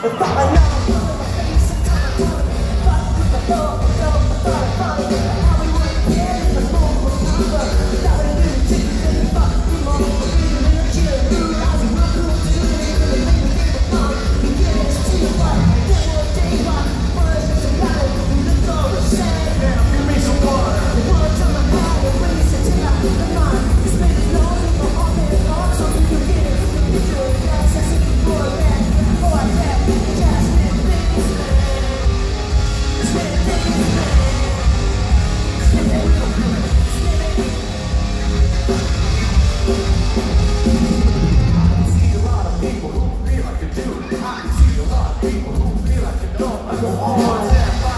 Give